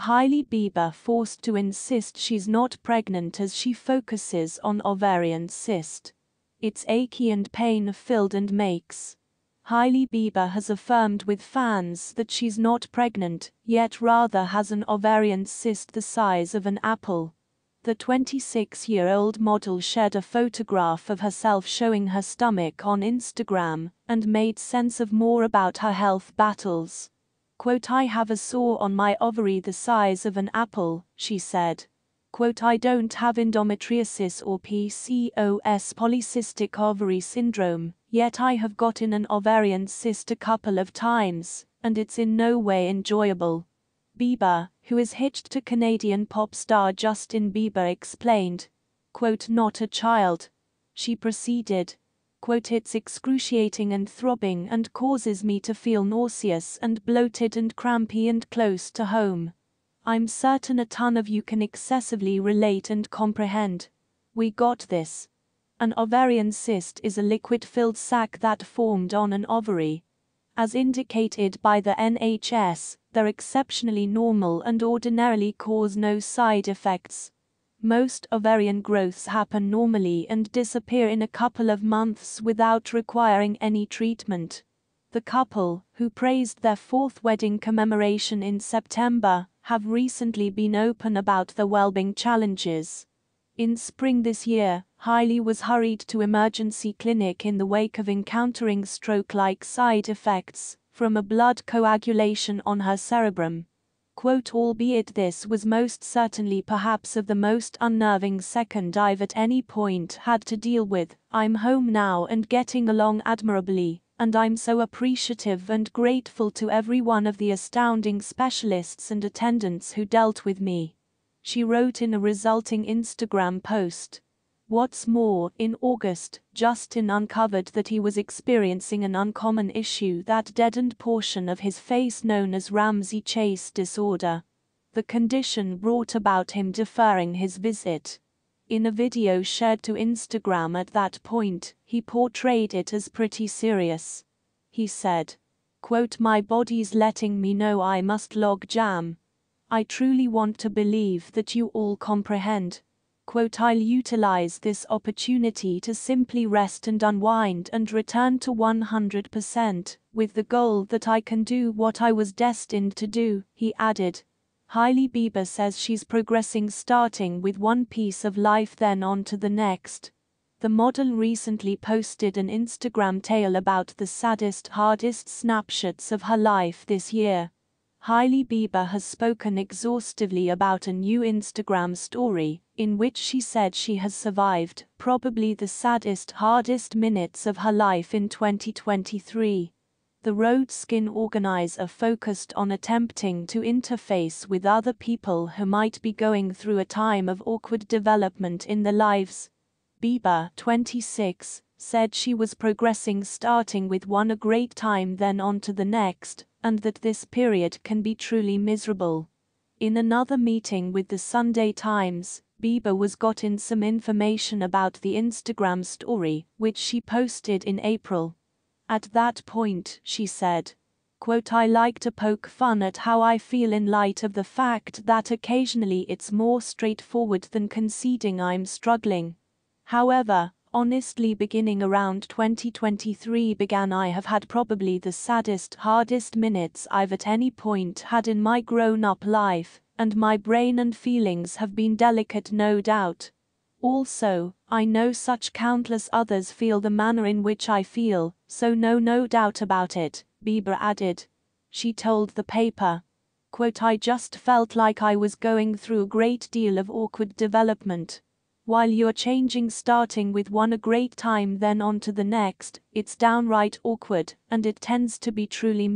Hailey Bieber forced to insist she's not pregnant as she focuses on ovarian cyst. It's achy and pain filled and makes. Hailey Bieber has affirmed with fans that she's not pregnant, yet rather has an ovarian cyst the size of an apple. The 26 year old model shared a photograph of herself showing her stomach on Instagram and made sense of more about her health battles. Quote, I have a sore on my ovary the size of an apple, she said. Quote, I don't have endometriosis or PCOS polycystic ovary syndrome, yet I have gotten an ovarian cyst a couple of times, and it's in no way enjoyable. Bieber, who is hitched to Canadian pop star Justin Bieber, explained, quote, Not a child. She proceeded, quote, It's excruciating and throbbing and causes me to feel nauseous and bloated and crampy and close to home. I'm certain a ton of you can excessively relate and comprehend. We got this. An ovarian cyst is a liquid filled sac that formed on an ovary. As indicated by the NHS, they're exceptionally normal and ordinarily cause no side effects. Most ovarian growths happen normally and disappear in a couple of months without requiring any treatment. The couple, who praised their fourth wedding commemoration in September, have recently been open about the well-being challenges. In spring this year, Hailey was hurried to emergency clinic in the wake of encountering stroke-like side effects from a blood coagulation on her cerebrum. Quote, albeit this was most certainly perhaps of the most unnerving second I've at any point had to deal with, I'm home now and getting along admirably, and I'm so appreciative and grateful to every one of the astounding specialists and attendants who dealt with me she wrote in a resulting Instagram post. What's more, in August, Justin uncovered that he was experiencing an uncommon issue that deadened portion of his face known as Ramsay Chase disorder. The condition brought about him deferring his visit. In a video shared to Instagram at that point, he portrayed it as pretty serious. He said, quote, My body's letting me know I must log jam, I truly want to believe that you all comprehend. Quote, I'll utilize this opportunity to simply rest and unwind and return to 100%, with the goal that I can do what I was destined to do, he added. Hailey Bieber says she's progressing starting with one piece of life then on to the next. The model recently posted an Instagram tale about the saddest, hardest snapshots of her life this year. Hailey Bieber has spoken exhaustively about a new Instagram story, in which she said she has survived probably the saddest, hardest minutes of her life in 2023. The Rhode Skin organizer focused on attempting to interface with other people who might be going through a time of awkward development in their lives. Bieber, 26, said she was progressing starting with one a great time then on to the next, and that this period can be truly miserable. In another meeting with the Sunday Times, Bieber was got in some information about the Instagram story, which she posted in April. At that point, she said, quote, I like to poke fun at how I feel in light of the fact that occasionally it's more straightforward than conceding I'm struggling. However, honestly beginning around 2023 began I have had probably the saddest hardest minutes I've at any point had in my grown-up life, and my brain and feelings have been delicate no doubt. Also, I know such countless others feel the manner in which I feel, so no no doubt about it, Bieber added. She told the paper. Quote, I just felt like I was going through a great deal of awkward development, while you're changing starting with one a great time then on to the next, it's downright awkward, and it tends to be truly